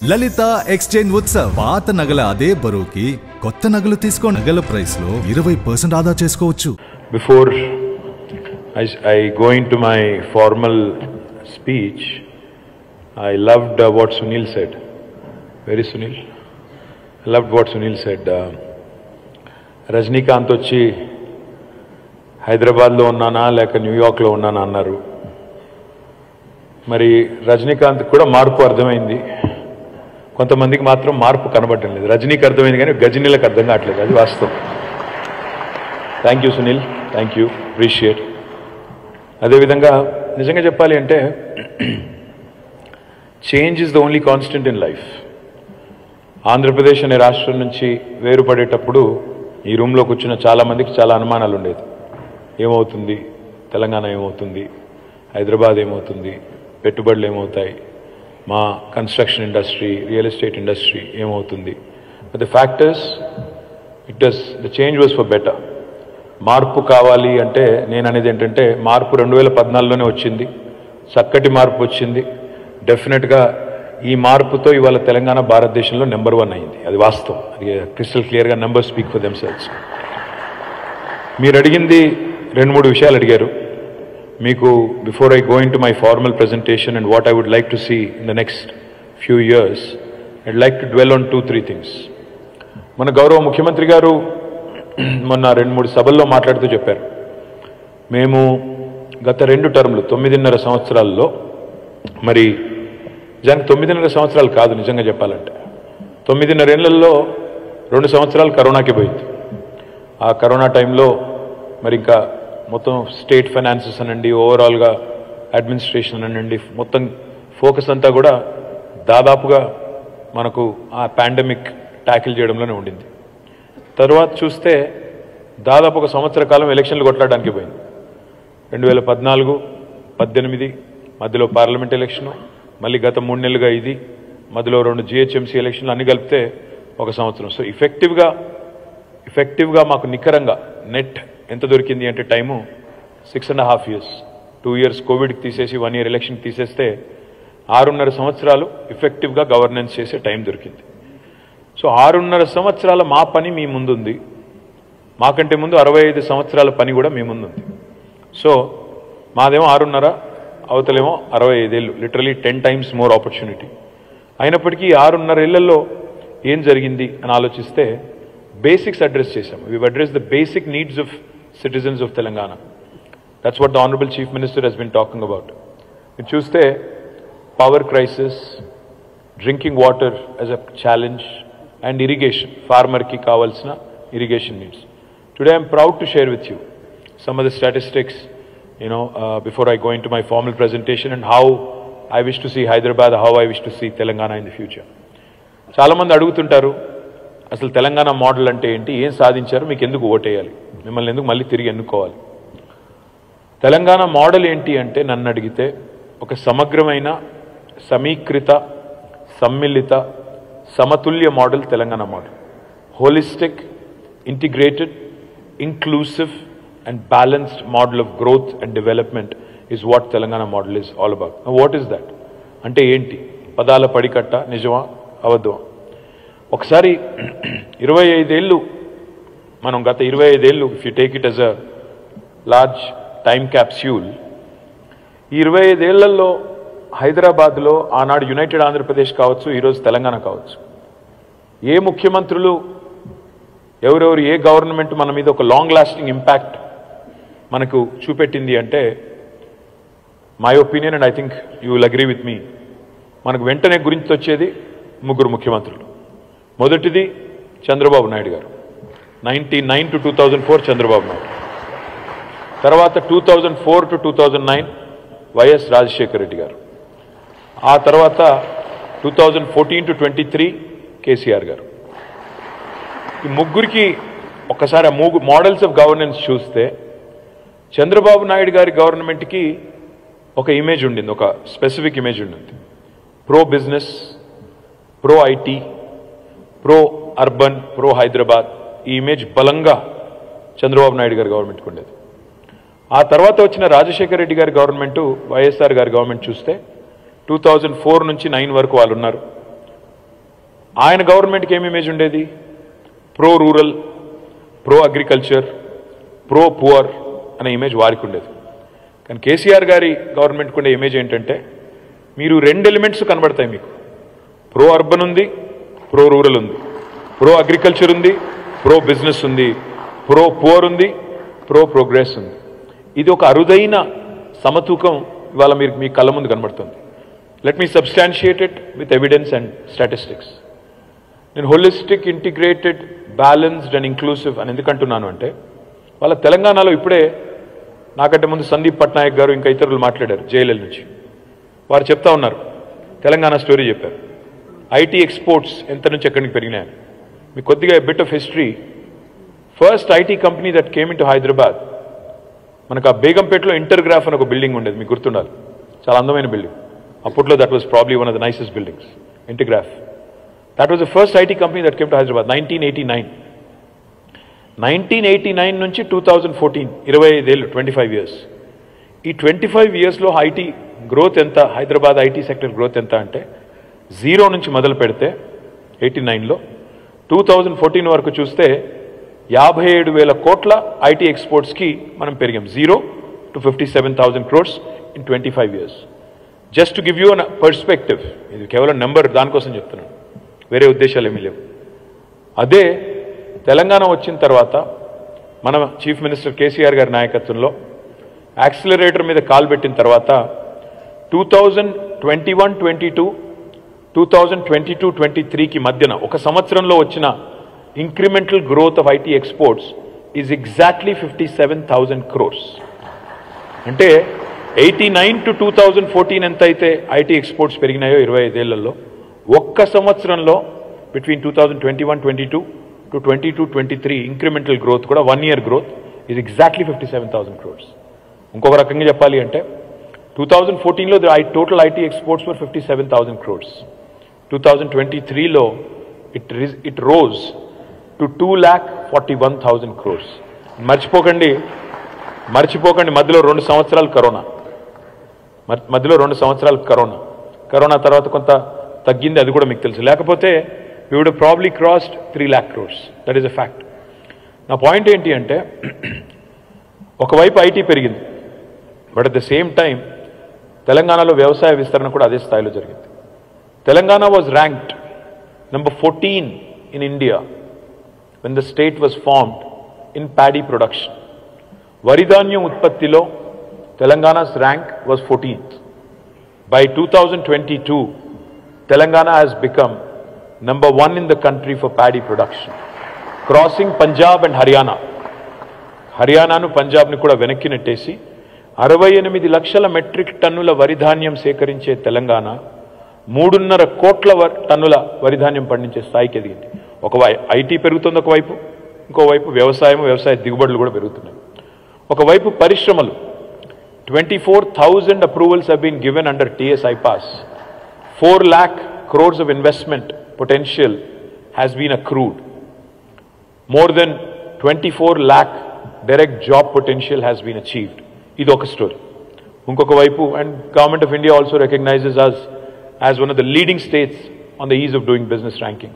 లలిత exchange Utsav. పాత నగల అదే బరువుకి కొత్త నగలు తీసుకో నగల ప్రైస్లో ఇరవై పర్సెంట్ ఆదా చేసుకోవచ్చు. Before I going to my formal speech I loved what Sunil said very Sunil Very Sunil. I loved what Rajinikanth uh, వచ్చి హైదరాబాద్లో ఉన్నానా లేక న్యూయార్క్లో ఉన్నానా అన్నారు. మరి రజనీకాంత్ కూడా మార్పు అర్థమైంది. కొంతమందికి మాత్రం మార్పు కనబడటం లేదు. రజనీకి అర్థమైంది కానీ గజనీలకు అర్థం కావట్లేదు. అది వాస్తవం. Thank you Sunil thank you appreciate అదేవిధంగా నిజంగా చెప్పాలి అంటే change is the only constant in life Andhra Pradesh అనే రాష్ట్రం నుంచి వేరుపడేటప్పుడు ఈ రూమ్లో కూర్చున్న చాలామందికి చాలా అనుమానాలు ఉండేది. ఏమవుతుంది? తెలంగాణ ఏమవుతుంది? హైదరాబాద్ ఏమవుతుంది? పెట్టుబడులు ఏమవుతాయి? మా construction industry real estate industry ఏమవుతుంది? The factors it does the change was for better మార్పు కావాలి అంటే నేను అనేది ఏంటంటే మార్పు రెండు వేల పద్నాలుగులోనే వచ్చింది. చక్కటి మార్పు వచ్చింది. డెఫినెట్గా ఈ మార్పుతో ఇవాళ తెలంగాణ భారతదేశంలో నెంబర్ వన్ అయింది. అది వాస్తవం. అది క్రిస్టల్ క్లియర్గా number speak for themselves మీరు అడిగింది రెండు మూడు విషయాలు అడిగారు. మీకు before I going to my formal presentation and what I would like to see in the next few years I'd like to dwell on two three things మన గౌరవ ముఖ్యమంత్రి గారు మొన్న రెండు మూడు సభల్లో మాట్లాడుతూ చెప్పారు. మేము గత రెండు టర్మ్లు తొమ్మిదిన్నర సంవత్సరాల్లో మరి నిజానికి తొమ్మిదిన్నర సంవత్సరాలు కాదు నిజంగా చెప్పాలంటే. తొమ్మిదిన్నర ఏళ్ళలో రెండు సంవత్సరాలు కరోనాకి పోయింది. ఆ కరోనా టైంలో మరి ఇంకా మొత్తం స్టేట్ ఫైనాన్సెస్ అనండి ఓవరాల్గా అడ్మినిస్ట్రేషన్ అనండి మొత్తం ఫోకస్ అంతా కూడా దాదాపుగా మనకు ఆ పాండమిక్ ట్యాకిల్ చేయడంలోనే ఉండింది. తర్వాత చూస్తే దాదాపు ఒక సంవత్సర కాలం ఎలక్షన్లు కొట్లాడడానికి పోయింది. రెండు వేల పద్నాలుగు పద్దెనిమిది మధ్యలో పార్లమెంట్ ఎలక్షను మళ్ళీ గత మూడు నెలలుగా ఇది మధ్యలో రెండు జిహెచ్ఎంసీ ఎలక్షన్లు అన్ని కలిపితే ఒక సంవత్సరం. సో ఇఫెక్టివ్గా ఇఫెక్టివ్గా మాకు నికరంగా నెట్ ఎంత దొరికింది అంటే time? Six and half years two years కోవిడ్కి తీసేసి వన్ ఇయర్ ఎలక్షన్ తీసేస్తే ఆరున్నర సంవత్సరాలు ఇఫెక్టివ్గా గవర్నెన్స్ చేసే టైం దొరికింది. సో ఆరున్నర సంవత్సరాల మా పని మీ ముందుంది. మాకంటే ముందు అరవై ఐదు సంవత్సరాల పని కూడా మీ ముందుంది. సో మాదేమో ఆరున్నర అవతలేమో అరవై ఐదేళ్ళు literally ten times more opportunity అయినప్పటికీ ఆరున్నర ఏళ్ళలో ఏం జరిగింది అని ఆలోచిస్తే బేసిక్స్ అడ్రస్ చేశాము. We address the basic needs of citizens of Telangana that's what the honourable chief minister he's been talking about మీరు చూస్తే power crisis drinking water as a challenge and irrigation ఫార్మర్కి కావాల్సిన irrigation needs today I'm proud to share with you some of the statistics you know, uh, before I go into my formal presentation and how I wish to see Hyderabad, how I wish to see Telangana in the future. చాలామంది అడుగుతుంటారు అసలు Telangana model అంటే ఏంటి? ఏం సాధించారు? మీకు ఎందుకు ఓటేయాలి? మిమ్మల్ని ఎందుకు మళ్ళీ తిరిగి ఎన్నుకోవాలి? తెలంగాణ మోడల్ ఏంటి అంటే నన్ను అడిగితే ఒక సమగ్రమైన సమీకృత సమ్మిళిత సమతుల్య model Telangana model. Holistic integrated inclusive and balanced model of growth and development is what Telangana model is all about what is that అంటే ఏంటి? పదాల పడికట్ట నిజమా? అబద్ధమా? ఒకసారి ఇరవై ఐదేళ్ళు మనం గత ఇరవై ఐదేళ్ళు if you take it as a large time capsule ఈ ఇరవై ఐదేళ్ళలో హైదరాబాద్లో ఆనాడు యునైటెడ్ ఆంధ్రప్రదేశ్ కావచ్చు ఈరోజు తెలంగాణ కావచ్చు. ఏ ముఖ్యమంత్రులు ఎవరెవరు ఏ గవర్నమెంట్ మన మీద ఒక లాంగ్ లాస్టింగ్ ఇంపాక్ట్ మనకు చూపెట్టింది అంటే my opinion and I think you will agree with me మనకు వెంటనే గురించి వచ్చేది ముగ్గురు ముఖ్యమంత్రులు. మొదటిది Chandrababu Naidu garu. Ninety nine to two thousand four Chandrababu Naidu. తర్వాత two thousand four to two thousand nine YS Rajasekhara Reddy garu. ఆ తర్వాత two thousand fourteen to twenty three KCR garu. ఈ ముగ్గురికి ఒకసారి ఆ మూగు మోడల్స్ ఆఫ్ గవర్నెన్స్ చూస్తే చంద్రబాబు నాయుడు గారి గవర్నమెంట్కి ఒక ఇమేజ్ ఉండింది ఒక స్పెసిఫిక్ ఇమేజ్ ఉండింది. Pro business pro IT pro urban pro Hyderabad ఈ ఇమేజ్ బలంగా చంద్రబాబు నాయుడు గారి గవర్నమెంట్కి ఉండేది. ఆ తర్వాత వచ్చిన రాజశేఖర రెడ్డి గారి గవర్నమెంట్ వైఎస్ఆర్ గారి గవర్నమెంట్ చూస్తే టూ థౌజండ్ ఫోర్ నుంచి నైన్ వరకు వాళ్ళు ఉన్నారు. ఆయన గవర్నమెంట్కి ఏమి ఇమేజ్ ఉండేది? Pro rural pro agriculture pro poor అనే ఇమేజ్ వారికి ఉండేది. కానీ కేసీఆర్ గారి గవర్నమెంట్కి ఉండే ఇమేజ్ ఏంటంటే మీరు రెండు ఎలిమెంట్స్ కనబడతాయి మీకు. ప్రో అర్బన్ ఉంది ప్రో రూరల్ ఉంది ప్రో అగ్రికల్చర్ ఉంది ప్రో బిజినెస్ ఉంది ప్రో పువర్ ఉంది ప్రో ప్రోగ్రెస్ ఉంది. ఇది ఒక అరుదైన సమతూకం ఇవాళ మీరు మీ కళ్ళ ముందు కనబడుతుంది. Let me substantiated with evidence and statistics నేను holistic integrated balanced and inclusive అని ఎందుకంటున్నాను అంటే వాళ్ళ తెలంగాణలో ఇప్పుడే నాకంటే ముందు సందీప్ పట్నాయక్ గారు ఇంకా ఇతరులు మాట్లాడారు జేఎల్ఎల్ నుంచి. వారు చెప్తా ఉన్నారు తెలంగాణ స్టోరీ చెప్పారు. ఐటీ ఎక్స్పోర్ట్స్ ఎంత నుంచి ఎక్కడికి పెరిగినాయని మీకు కొద్దిగా bit of history first IT company that came in to Hyderabad మనకు ఆ బేగంపేటలో ఇంటర్గ్రాఫ్ అని ఒక బిల్డింగ్ ఉండేది మీకు గుర్తుండాలి. చాలా అందమైన బిల్డింగ్. అప్పట్లో that was probably one of the nicest buildings Intergraph that was the first IT company that came to Hyderabad nineteen eighty nine nineteen eighty nine నుంచి టూ థౌజండ్ ఫోర్టీన్ ఇరవై ఐదేళ్ళు ట్వంటీ ఫైవ్ ఇయర్స్ ఈ twenty five ఇయర్స్లో IT growth ఎంత Hyderabad IT sector growth ఎంత అంటే zero నుంచి మొదలు పెడితే ఎయిటీ నైన్లో టూ థౌజండ్ ఫోర్టీన్ వరకు చూస్తే యాభై ఏడు వేల కోట్ల ఐటీ ఎక్స్పోర్ట్స్కి మనం పెరిగాం. Zero to fifty seven thousand crores in twenty five years. Just to give you an perspective ఇది కేవలం నెంబర్ దానికోసం చెప్తున్నాను. వేరే ఉద్దేశాలు ఏమీ లేవు. అదే తెలంగాణ వచ్చిన తర్వాత మన చీఫ్ మినిస్టర్ కేసీఆర్ గారి నాయకత్వంలో యాక్సిలరేటర్ మీద కాల్ పెట్టిన తర్వాత two thousand twenty one twenty two two thousand twenty two twenty త్రీకి మధ్యన ఒక సంవత్సరంలో వచ్చిన incremental growth of IT exports is exactly fifty seven thousand crores అంటే eighty nine to two thousand fourteen ఎంత అయితే ఐటీ ఎక్స్పోర్ట్స్ పెరిగినాయో ఇరవై ఐదేళ్ళలో ఒక్క సంవత్సరంలో between two thousand twenty one twenty two to twenty two twenty three incremental growth కూడా one year growth is exactly fifty seven thousand crores ఇంకొక రకంగా చెప్పాలి అంటే టూ థౌజండ్ ఫోర్టీన్లో total IT exports for fifty seven thousand crores two thousand twenty త్రీలో it it rose to two lakh forty one thousand crores మర్చిపోకండి మర్చిపోకండి మధ్యలో రెండు సంవత్సరాలు కరోనా. మధ్యలో రెండు సంవత్సరాలు కరోనా. కరోనా తర్వాత కొంత తగ్గింది అది కూడా మీకు తెలుసు. లేకపోతే we would probably crossed three lakh crores that is a fact నా పాయింట్ ఏంటి అంటే ఒకవైపు ఐటీ పెరిగింది but at the same time తెలంగాణలో వ్యవసాయ విస్తరణ కూడా అదే స్థాయిలో జరిగింది. Telangana was ranked number fourteen in India when the state was formed in paddy production వరిధాన్యం ఉత్పత్తిలో Telangana's rank was fourteenth by two thousand twenty two Telangana has become number one in the country for paddy production crossing Punjab and Haryana హర్యానాను పంజాబ్ని కూడా వెనక్కి నెట్టేసి అరవై ఎనిమిది లక్షల metric టన్నుల వరిధాన్యం సేకరించే తెలంగాణ మూడున్నర కోట్ల వర్- టన్నుల వరిధాన్యం పండించే స్థాయికి ఎదిగింది. ఒకవై ఐటీ పెరుగుతుంది ఒకవైపు ఇంకోవైపు వ్యవసాయం వ్యవసాయ దిగుబడులు కూడా పెరుగుతున్నాయి. ఒకవైపు పరిశ్రమలు. Twenty four thousand approvals have been under TSiPASS four 4 crores of investment potential potential has been accrued. More than 24 lakh direct job potential has been achieved. ఇది ఒక స్టోరీ ఇంకొక వైపు and government of India also recognizes us as one of the leading states on the ease of doing business ranking.